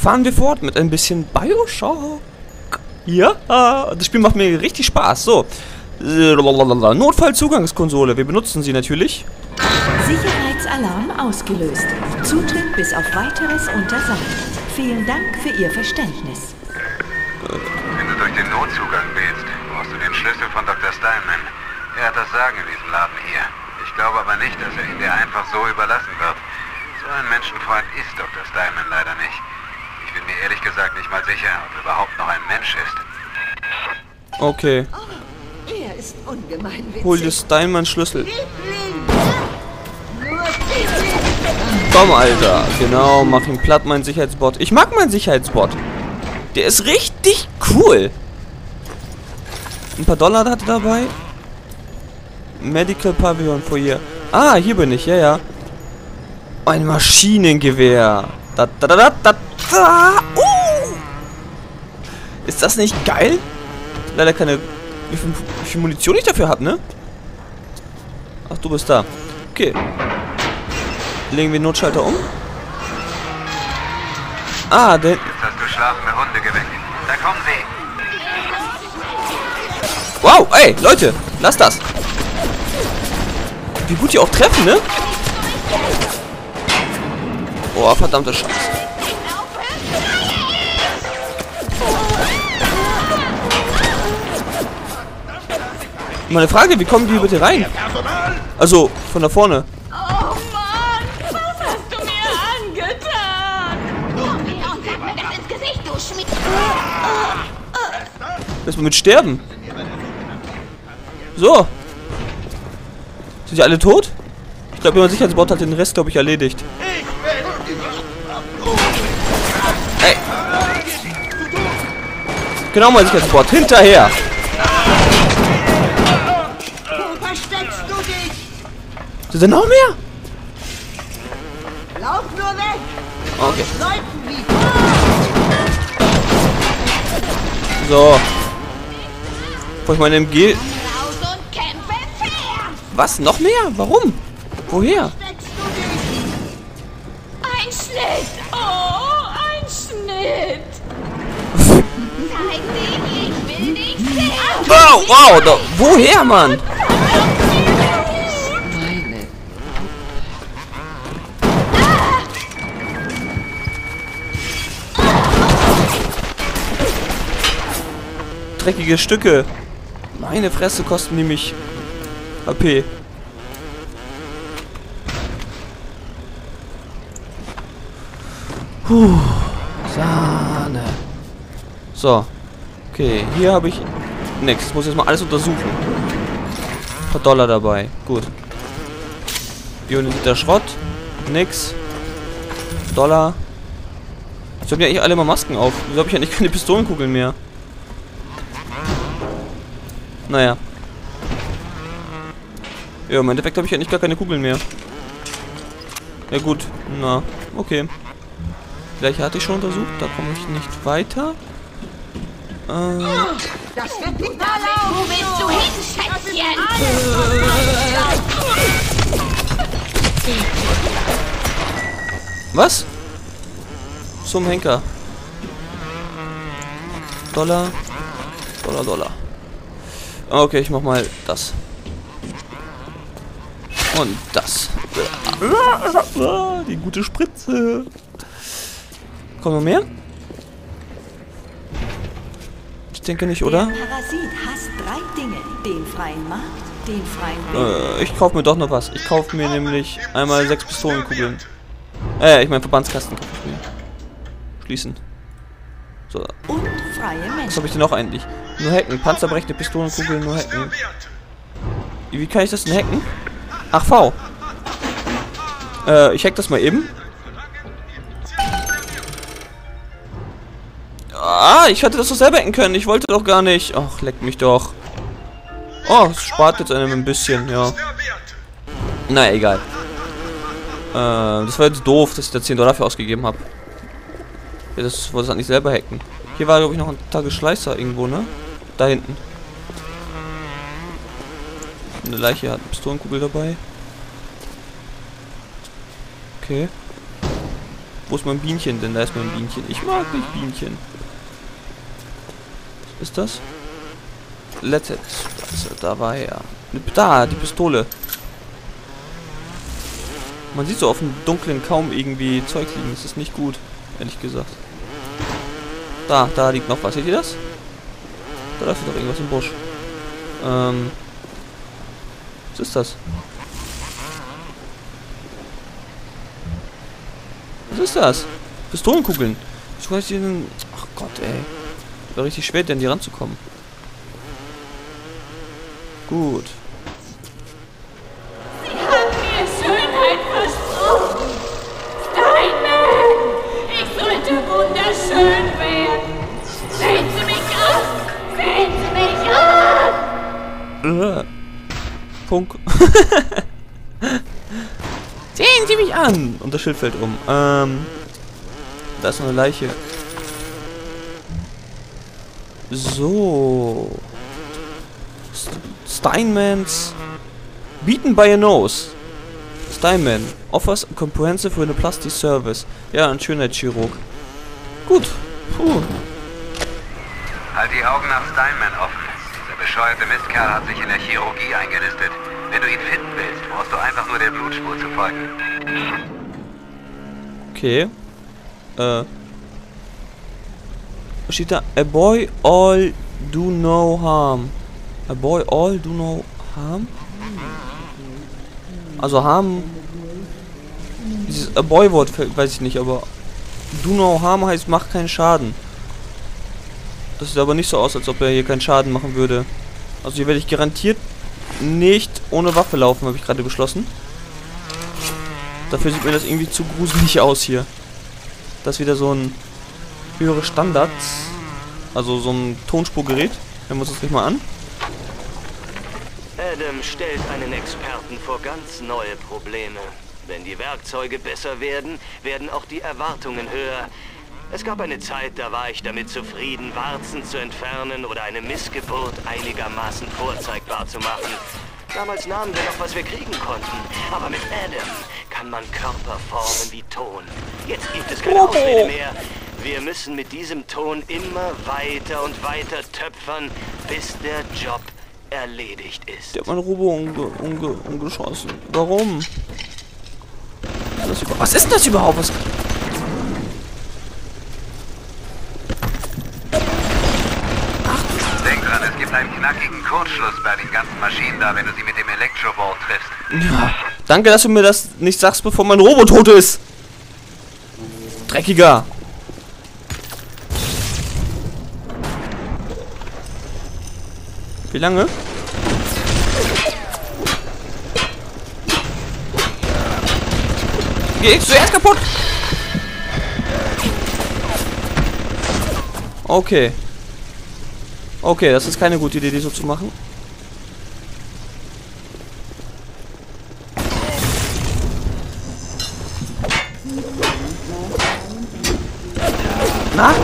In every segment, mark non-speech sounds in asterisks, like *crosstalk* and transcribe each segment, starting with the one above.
fahren wir fort mit ein bisschen Bioshock. Ja, das Spiel macht mir richtig Spaß. So. Notfallzugangskonsole. Wir benutzen sie natürlich. Sicherheitsalarm ausgelöst. Zutritt bis auf weiteres untersagt. Vielen Dank für Ihr Verständnis. Wenn du durch den Notzugang willst, brauchst du den Schlüssel von Dr. Steinman. Er hat das Sagen in diesem Laden hier. Ich glaube aber nicht, dass er ihn dir einfach so überlassen wird. So ein Menschenfreund ist Dr. Steinman leider nicht. Ehrlich gesagt nicht mal sicher, ob er überhaupt noch ein Mensch ist. Okay. Er ist ungemein witzig. Hol dir Steinmann Schlüssel. Komm, Alter. Genau, mach ihn platt, mein Sicherheitsbot. Ich mag meinen Sicherheitsbot. Der ist richtig cool. Ein paar Dollar hat er dabei. Medical Pavilion Foyer. Ah, hier bin ich, ja, ja. Ein Maschinengewehr. Da, da, da, da, da, da. Uh. Ist das nicht geil? Leider keine... Wie viel, wie viel Munition ich dafür habe, ne? Ach, du bist da. Okay. Legen wir den Notschalter um. Ah, der... Jetzt hast du schlafende Hunde geweckt. Da kommen sie. Wow, ey, Leute, lass das. Wie gut die auch treffen, ne? Boah, verdammte Scheiße. Meine Frage, wie kommen die bitte rein? Also, von da vorne. Oh Mann, was hast du mir angetan? Und sag mir das ins Gesicht, du Schmied. Lass mal mit sterben. So. Sind die alle tot? Ich glaube, mein Sicherheitsbot hat den Rest, glaube ich, erledigt. Ey. Genau, mein Sicherheitsbot. Hinterher. Sind da noch mehr? Lauf nur weg! Okay. So. Bevor ich meine MG... Was? Noch mehr? Warum? Woher? Ein Schnitt! Oh, ein Schnitt! *laughs* Zeig dich, ich will dich sehen. Wow, wow. Da, woher, Mann? Dreckige Stücke. Meine Fresse kosten nämlich HP. Puh. Sahne. So. Okay, hier habe ich nichts. Ich muss jetzt mal alles untersuchen. Ein paar Dollar dabei. Gut. Ionisierter Schrott. Nix. Dollar. Ich habe ja eigentlich alle mal Masken auf. Wieso habe ich ja nicht *laughs* keine Pistolenkugeln mehr? Naja. Ja, im Endeffekt habe ich ja nicht gar keine Kugeln mehr. Ja gut, na, okay. Gleich hatte ich schon untersucht, da komme ich nicht weiter. Äh, was? Zum Henker. Dollar. Dollar, Dollar. Okay, ich mach mal das. Und das. Die gute Spritze. Kommt noch mehr? Ich denke nicht, oder? Der Parasit hasst drei Dinge. Den freien Markt, den freien Willen. Äh, ich kaufe mir doch noch was. Ich kaufe mir nämlich einmal sechs Pistolenkugeln. Äh, ich meine Verbandskasten kaufe ich mir. Schließen. So, und freie was habe ich denn noch eigentlich? Nur hacken. Panzerbrechende Pistolenkugeln, nur hacken. Wie kann ich das denn hacken? Ach, V. Äh, ich hack das mal eben. Ah, ich hatte das doch selber hacken können. Ich wollte doch gar nicht. Ach, leck mich doch. Oh, es spart jetzt einem ein bisschen, ja. Na, egal. Äh, das war jetzt doof, dass ich da 10 Dollar für ausgegeben habe. Ja, das wollte ich nicht selber hacken. Hier war, glaube ich, noch ein Tagesschleißer irgendwo, ne? Da hinten. Eine Leiche hat eine Pistolenkugel dabei. Okay. Wo ist mein Bienchen denn? Da ist mein Bienchen. Ich mag nicht Bienchen. Was ist das? Let's Da war er. Da, die Pistole. Man sieht so auf dem Dunklen kaum irgendwie Zeug liegen. Das ist nicht gut, ehrlich gesagt. Da, da liegt noch was. Seht ihr das? Da läuft doch irgendwas im Busch. Ähm. Was ist das? Was ist das? Pistolenkugeln. Ich weiß hier Ach Gott, ey. War richtig schwer, denn die ranzukommen. Gut. Sie Äh. Punk. *laughs* Sehen Sie mich an! Und das Schild fällt um. Ähm. Da ist noch eine Leiche. So. St Steinmans. Beaten by a nose. Steinman. Offers a comprehensive rhinoplasty service. Ja, ein Schönheitschirurg. Gut. Puh. Halt die Augen nach Steinman offen. Bescheuerte Mistkerl hat sich in der Chirurgie eingenistet. Wenn du ihn finden willst, brauchst du einfach nur der Blutspur zu folgen. Okay. Äh. Was steht da? A boy all do no harm. A boy all do no harm? Also harm. Dieses A boy Wort weiß ich nicht, aber do no harm heißt macht keinen Schaden. Das sieht aber nicht so aus, als ob er hier keinen Schaden machen würde. Also hier werde ich garantiert nicht ohne Waffe laufen, habe ich gerade beschlossen. Dafür sieht mir das irgendwie zu gruselig aus hier. Das ist wieder so ein höhere Standards. Also so ein Tonspurgerät. Hören wir uns das gleich mal an. Adam stellt einen Experten vor ganz neue Probleme. Wenn die Werkzeuge besser werden, werden auch die Erwartungen höher. Es gab eine Zeit, da war ich damit zufrieden, Warzen zu entfernen oder eine Missgeburt einigermaßen vorzeigbar zu machen. Damals nahmen wir noch, was wir kriegen konnten. Aber mit Adam kann man Körper formen wie Ton. Jetzt gibt es keine Ausrede mehr. Wir müssen mit diesem Ton immer weiter und weiter töpfern, bis der Job erledigt ist. Der hat mein Robo umge umge umgeschossen. Warum? Was ist, Was ist denn das überhaupt? Was Gibt einen knackigen Kurzschluss bei den ganzen Maschinen da, wenn du sie mit dem Elektroball triffst. ja. Danke, dass du mir das nicht sagst, bevor mein Robo tot ist. Dreckiger. Wie lange? Geh ich zuerst kaputt? Okay. Okay, das ist keine gute Idee, die so zu machen. Na?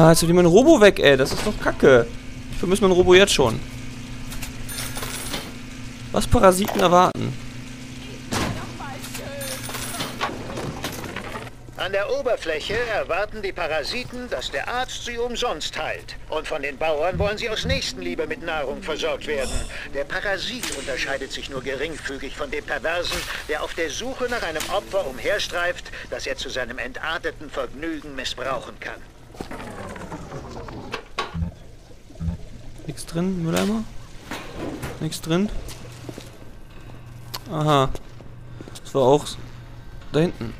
Ah, jetzt will mein Robo weg, ey. Das ist doch kacke. Ich vermisse mein Robo jetzt schon. Was Parasiten erwarten? An der Oberfläche erwarten die Parasiten, dass der Arzt sie umsonst heilt. Und von den Bauern wollen sie aus Nächstenliebe mit Nahrung versorgt werden. Der Parasit unterscheidet sich nur geringfügig von dem Perversen, der auf der Suche nach einem Opfer umherstreift, das er zu seinem entarteten Vergnügen missbrauchen kann. Nichts drin, Mülleimer? Nichts drin? Aha. Das war auch da hinten.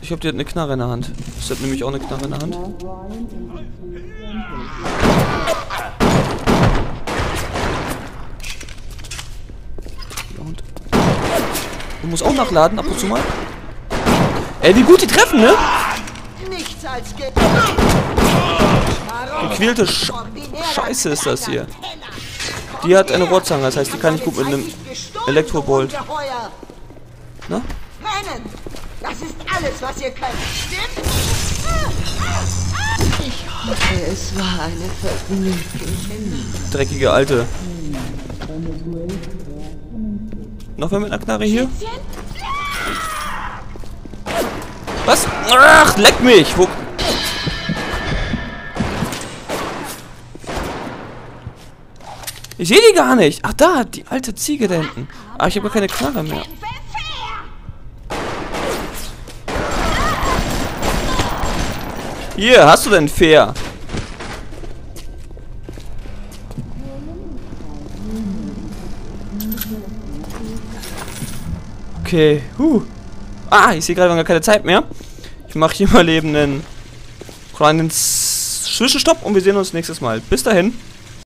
Ich glaube, die hat eine Knarre in der Hand. Ich habe nämlich auch eine Knarre in der Hand. Du musst auch nachladen, ab und zu mal. Ey, wie gut die treffen, ne? Nichts als Gequälte Sch Scheiße ist das hier. Die hat eine Rohrzange, das heißt, die kann ich gut mit einem Elektrobolt. Ungeheuer. Ne? Das ist alles, was ihr könnt. Stimmt? Ich hoffe, es war eine vergnügliche. Dreckige Alte. Noch wer mit einer Knarre hier? Was? Ach, leck mich! Wo ich sehe die gar nicht. Ach, da, die alte Ziege da hinten. Ah, ich habe gar keine Knarre mehr. Hier, hast du denn fair? Okay, huh. Ah, ich sehe gerade, wir gar keine Zeit mehr. Ich mache hier mal eben einen kleinen Zwischenstopp und wir sehen uns nächstes Mal. Bis dahin.